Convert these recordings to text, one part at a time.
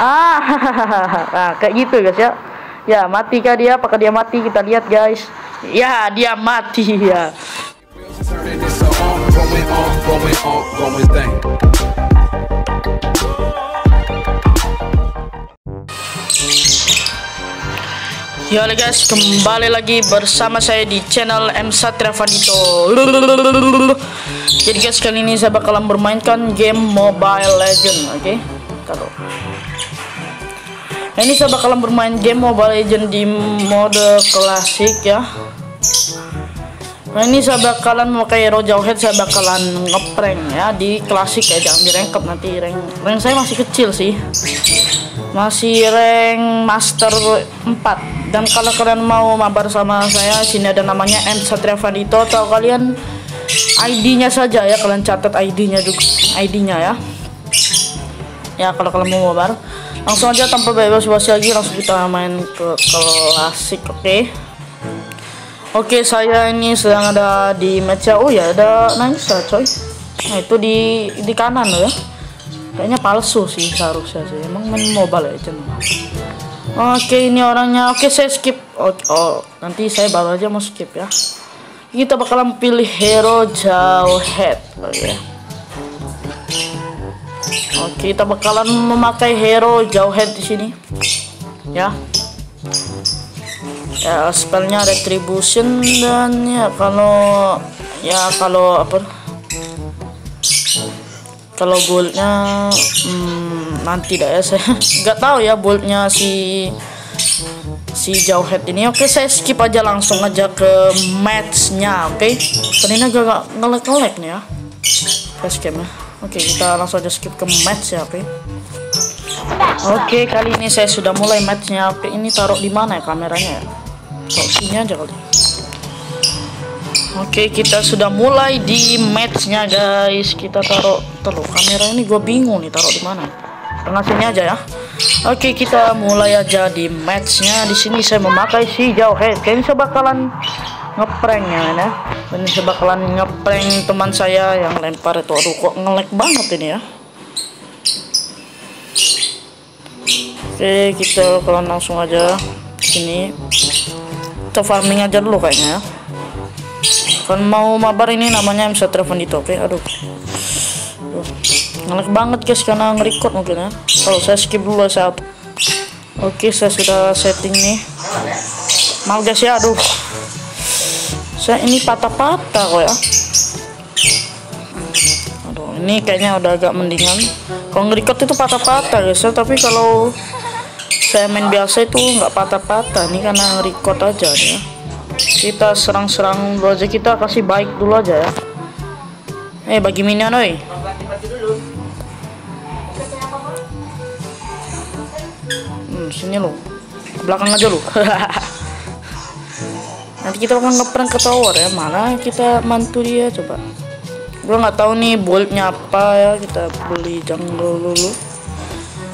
ah nah, kayak gitu guys ya ya mati kah dia apakah dia mati kita lihat guys ya dia mati ya. Ya guys, kembali lagi bersama saya di channel M Satria Vanito. Jadi guys, kali ini saya bakalan bermainkan game Mobile Legend, oke? Taruh. Nah, ini saya bakalan bermain game Mobile Legend di mode klasik ya. Nah ini saya bakalan memakai hero jauhead saya bakalan ngeprank ya di klasik ya jangan di rank nanti rank rank saya masih kecil sih. Masih rank master 4 dan kalau kalian mau mabar sama saya sini ada namanya M Satria Vanito atau kalian ID-nya saja ya kalian catat ID-nya juga ID-nya ya. Ya kalau kalian mau mabar langsung aja tanpa bebas basi lagi langsung kita main ke klasik oke okay? Oke, saya ini sedang ada di match Oh ya, ada Nangsa, coy. Nah, itu di di kanan loh ya. Kayaknya palsu sih seharusnya sih. Emang main mobile aja. Oke, ini orangnya. Oke, saya skip. Oh, oh, nanti saya baru aja mau skip ya. Kita bakalan pilih hero jauh head loh ya. Oke, kita bakalan memakai hero jauh head di sini. Ya. Ya spellnya retribution dan ya kalau ya kalau apa? Kalau buildnya hmm, nanti dah ya saya nggak tahu ya buildnya si si jauh head ini. Oke saya skip aja langsung aja ke matchnya oke? Ini agak ngelek ngelek nih ya face oke kita langsung aja skip ke match ya oke Oke, kali ini saya sudah mulai matchnya. Oke, ini taruh di mana ya kameranya ya? Taruh sini aja kali. Oke, kita sudah mulai di matchnya guys. Kita taruh taruh kamera ini gue bingung nih taruh di mana. Tengah sini aja ya. Oke, kita mulai aja di matchnya. Di sini saya memakai si jauh head. Kayaknya saya bakalan ngeprank ya, ya. Ini saya bakalan ngeprank teman saya yang lempar itu. Aduh, kok ngelek banget ini ya. Oke, kita kalau langsung aja sini. Kita farming aja dulu kayaknya ya. Kan mau mabar ini namanya bisa telepon itu, oke? Aduh. Ngelek banget guys karena nge-record mungkin ya. Kalau saya skip dulu saat. Oke, saya sudah setting nih. Maaf guys ya, aduh. Saya ini patah-patah kok ya. Aduh, ini kayaknya udah agak mendingan. Kalau nge-record itu patah-patah guys ya, tapi kalau saya main biasa itu nggak patah-patah. Nih karena record aja ya. Kita serang-serang aja kita kasih baik dulu aja ya. Eh bagi minion oi. Hmm, sini lo belakang aja lo nanti kita akan ngeprank ke tower ya. Mana kita mantu dia coba. Gua nggak tahu nih boltnya apa ya. Kita beli jungle dulu.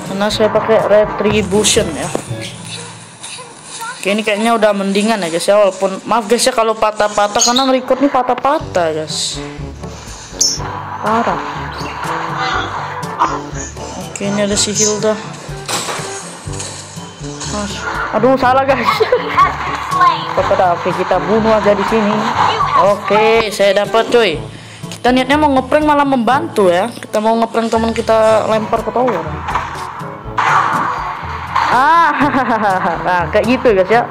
Karena saya pakai retribution ya. Oke ini kayaknya udah mendingan ya guys ya. Walaupun maaf guys ya kalau patah-patah karena record nih patah-patah guys. Parah. Oke ini ada si Hilda Aduh salah guys. Oke kita bunuh aja di sini. Oke saya dapat cuy. Kita niatnya mau ngeprank malah membantu ya. Kita mau ngeprank teman kita lempar ke tower. Ah nah kayak gitu guys ya.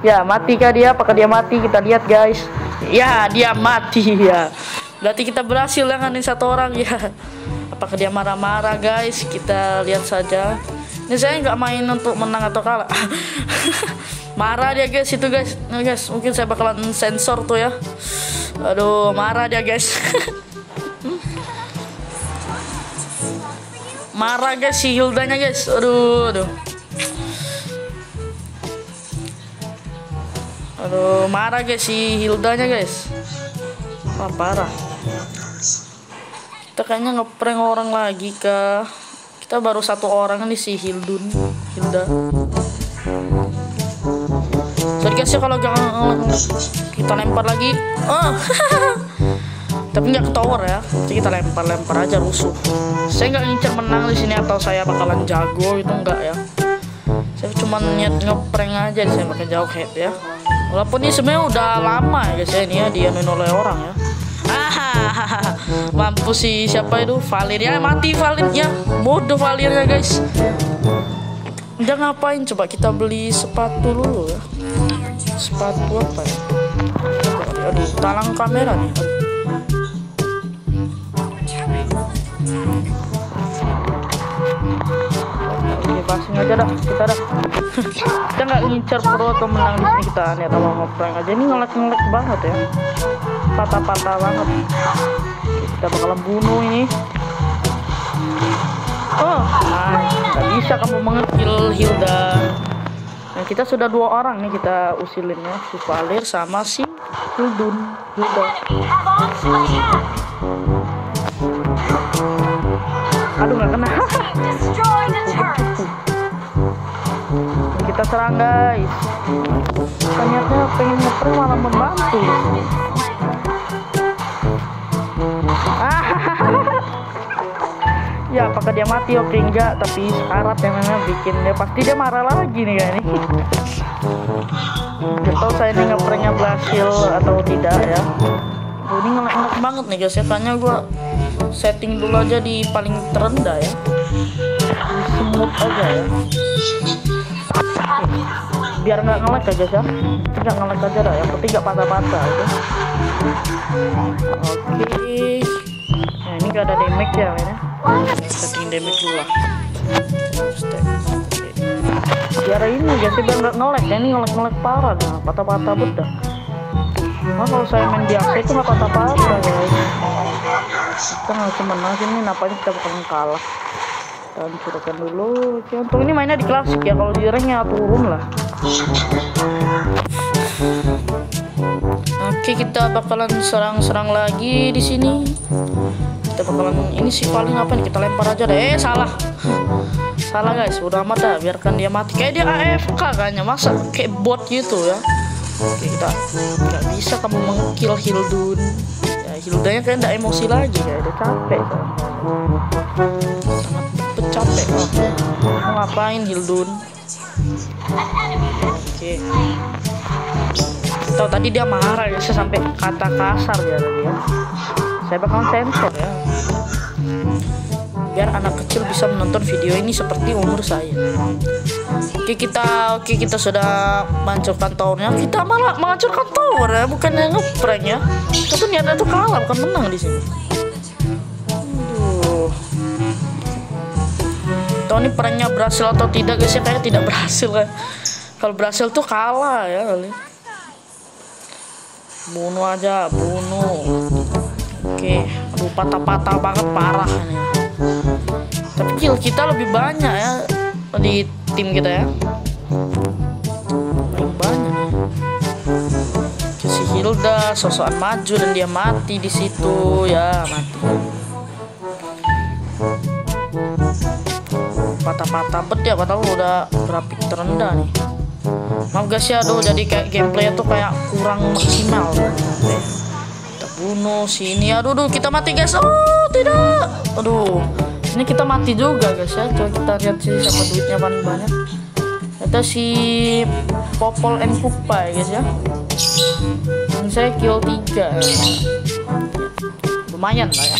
Ya mati kah dia? Apakah dia mati? Kita lihat guys. Ya dia mati ya. Berarti kita berhasil ya nganin satu orang ya. Apakah dia marah-marah guys? Kita lihat saja ini saya nggak main untuk menang atau kalah. Marah dia guys itu guys. Nah guys mungkin saya bakalan sensor tuh ya. Aduh marah dia guys. Marah guys si Hildanya guys. Aduh aduh. Aduh, marah guys si Hildanya guys. Wah, parah. Kita kayaknya ngeprank orang lagi ke kita baru satu orang nih si Hildun, Hilda. Sorry guys ya kalau jangan kita lempar lagi. Oh. tapi nggak ke tower ya jadi kita lempar-lempar aja rusuh saya nggak ngincer menang di sini atau saya bakalan jago itu enggak ya saya cuma niat ngeprank aja saya pakai jauh head ya walaupun ini sebenarnya udah lama ya guys ya ini ya dianuin oleh orang ya mampus sih siapa itu? Valir. Ya mati Valirnya bodoh Valirnya guys. Udah ngapain? Coba kita beli sepatu dulu ya. Sepatu apa ya? Aduh talang kamera nih. Oke, aja dah kita dah. Kita nggak ngincar pro atau menang di sini kita niat sama ngeprank aja. Ini ngelek ngelek banget ya. Patah-patah banget kita bakalan bunuh ini. Oh nggak bisa kamu mengekil Hilda. Nah kita sudah dua orang nih kita usilin ya. Si Valir sama si Hildun. Hilda. Aduh nggak kena. Kita serang guys. Ternyata pengen ngeprank malah membantu apakah dia mati oke enggak tapi syarat yang memang bikin dia pasti dia marah lagi nih kayak ini Gak tau saya ini ngepranknya berhasil atau tidak ya. Ini ngelek-ngelek banget nih guys ya. Tanya gua setting dulu aja di paling terendah ya. Di aja ya. Biar nggak ngelek aja ya. Nggak ngelek aja dah yang penting nggak patah-patah ya. oke. Nah ini nggak ada damage ya mainnya damage dulu lah ini biar nggak ngelek ya ini ngelek-ngelek parah nah patah-patah bedah Nah, kalau saya main biasa itu nggak patah-patah guys. Kita nggak cuma aja nih napanya kita bakalan kalah. Kita hancurkan dulu. Oke untuk ini mainnya di klasik ya kalau di ranknya turun lah. Oke kita bakalan serang-serang lagi di sini. Kita bakalan ini sih paling apa nih kita lempar aja deh. Eh salah. Salah guys, udah amat dah biarkan dia mati. Kayak dia AFK kayaknya masa kayak bot gitu ya. Oke kita nggak bisa kamu mengkill Hildun. Ya Hildanya kayak nggak emosi lagi kayak udah capek. kan. Sangat cepet capek. Oh. Mau ngapain Hildun? Oke. Tahu tadi dia marah ya, sampai kata kasar ya tadi ya. Saya bakalan sensor ya. Biar anak kecil bisa menonton video ini seperti umur saya. Oke kita oke kita sudah menghancurkan towernya. Kita malah menghancurkan tower ya, bukannya ngeprank ya. Tuh niatnya tuh kalah bukan menang di sini. Tahu ini pranknya berhasil atau tidak guys ya kayaknya tidak berhasil kan. Kalau berhasil tuh kalah ya kali. Bunuh aja, bunuh. Oke, aduh patah-patah banget parah ini. Tapi kill kita lebih banyak ya di tim kita ya. Paling banyak nih. Si Hilda sosokan maju dan dia mati di situ ya mati. Patah-patah bet ya, padahal udah grafik terendah nih. Maaf guys ya, aduh jadi kayak gameplaynya tuh kayak kurang maksimal. Bunuh sini, aduh, aduh kita mati guys. Oh tidak, aduh. Ini kita mati juga guys ya. Coba kita lihat sih siapa duitnya paling banyak. Itu si Popol and ya guys ya. Ini saya kill 3 Lumayan lah ya.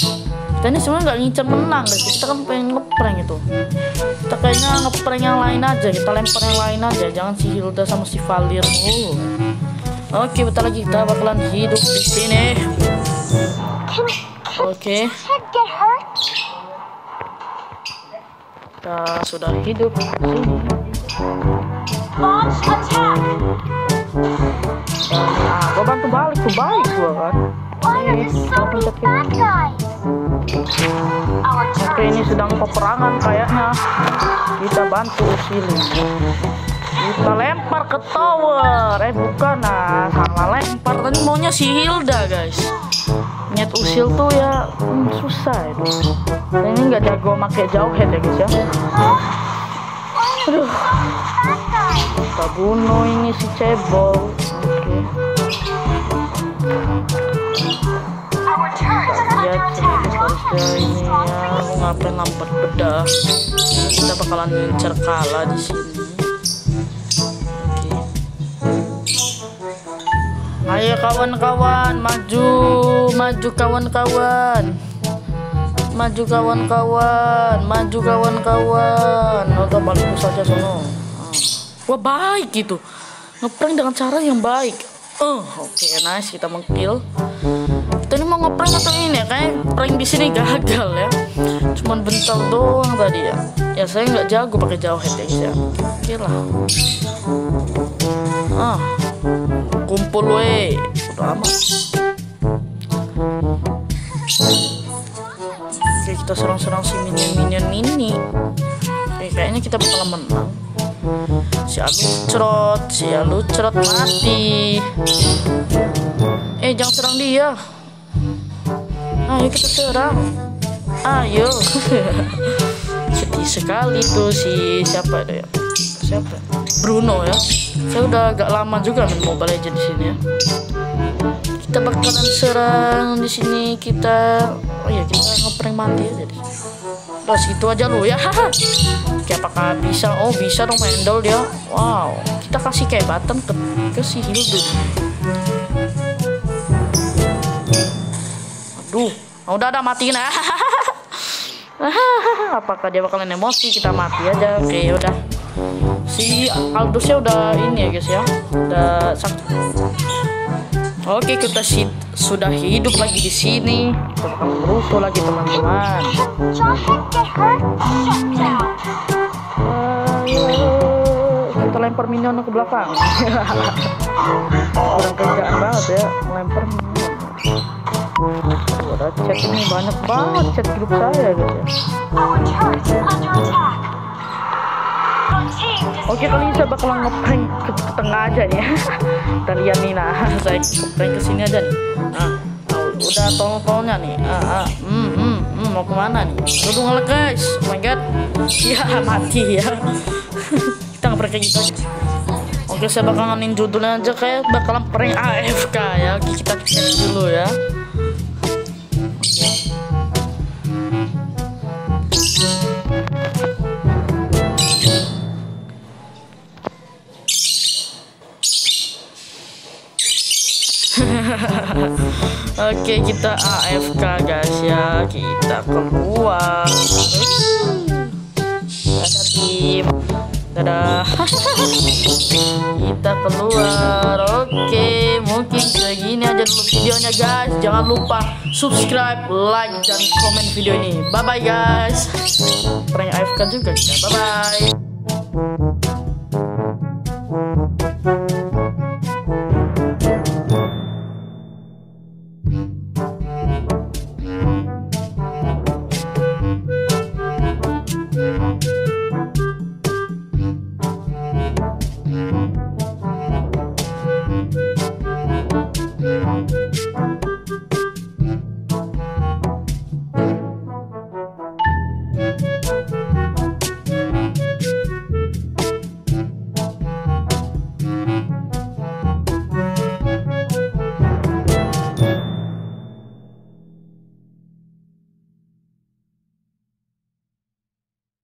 Kita ini sebenarnya nggak ngincer menang guys. Kita kan pengen ngeprank itu kita kayaknya ngeprank yang lain aja kita lempar yang lain aja jangan si Hilda sama si Valir mulu oke bentar lagi kita bakalan hidup di sini oke. Hurt? kita sudah hidup. Nah gua bantu balik tuh baik gua kan. Oke ini sedang peperangan kayaknya. Kita bantu sini. Kita lempar ke tower. Eh bukan nah salah lempar. Tadi maunya si Hilda guys nyet usil tuh ya hmm, susah itu Dan ini nggak jago pakai jauh head ya guys ya. Aduh. Kita bunuh ini si cebol. Oke. Our turret ya cerita kerja ini ya ngapain lambat bedah. Kita bakalan ngincer kalah di sini ayo kawan-kawan maju maju kawan-kawan. Maju kawan-kawan maju kawan-kawan. Nonton balik saja sono. Ah. wah baik itu. Ngeprank dengan cara yang baik. Uh, oke nice kita mengkill. Ini mau ngeprank atau ini ya? Kayak prank di sini gagal ya. Cuman bentar doang tadi ya. Ya saya nggak jago pakai jauh head ya. Oke lah. Ah kumpul we udah amat. Oke kita serang-serang si minion-minion ini. Oke kayaknya kita bakalan menang. Si Alucrot Si Alucrot mati. Eh jangan serang dia. Ayo kita serang. Ayo. Sedih sekali tuh si siapa itu ya? Siapa? Bruno ya Saya udah agak lama juga main Mobile Legends di sini ya. Kita bakalan serang di sini kita oh ya kita ngeprank mati aja deh. Udah segitu aja lu ya Oke, apakah bisa? Oh bisa dong mendol dia. Wow kita kasih kayak button ke ke si Hildur. Aduh oh, udah ada matiin ah apakah dia bakalan emosi? Kita mati aja. Oke udah si Aldusnya udah ini ya guys ya udah Oke kita si sudah hidup lagi di sini. Kita berusuh lagi teman-teman. Ayo, kita lempar minion ke belakang. Kurang kerjaan banget ya, lempar minion. Ada chat ini banyak banget chat grup saya guys ya. Oke kali ini saya bakalan ngeprank ke, tengah aja nih. Kita lihat nih nah saya ngeprank ke sini aja nih. Nah, udah tol-tolnya nih. Ah, ah. Hmm, hmm, hmm, mau ke mana nih? Duduk ngelek guys. Oh my god. Ya mati ya. Kita ngeprank kayak gitu. Oke saya bakalan judulnya aja kayak bakalan prank AFK ya. Oke, kita cek dulu ya. Oke kita AFK guys ya. Kita keluar. Ada tim. Dadah. Kita keluar. Oke mungkin segini aja dulu videonya guys. Jangan lupa subscribe like dan komen video ini. Bye bye guys prank AFK juga kita. Bye bye